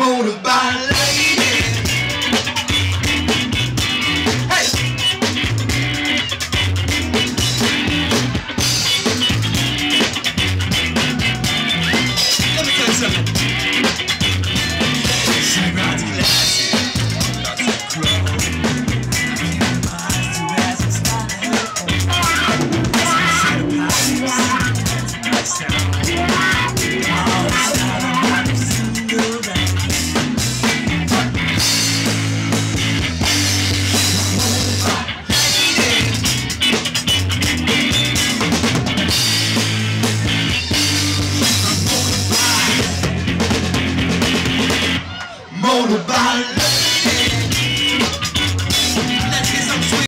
motorbike lady. Motorbike.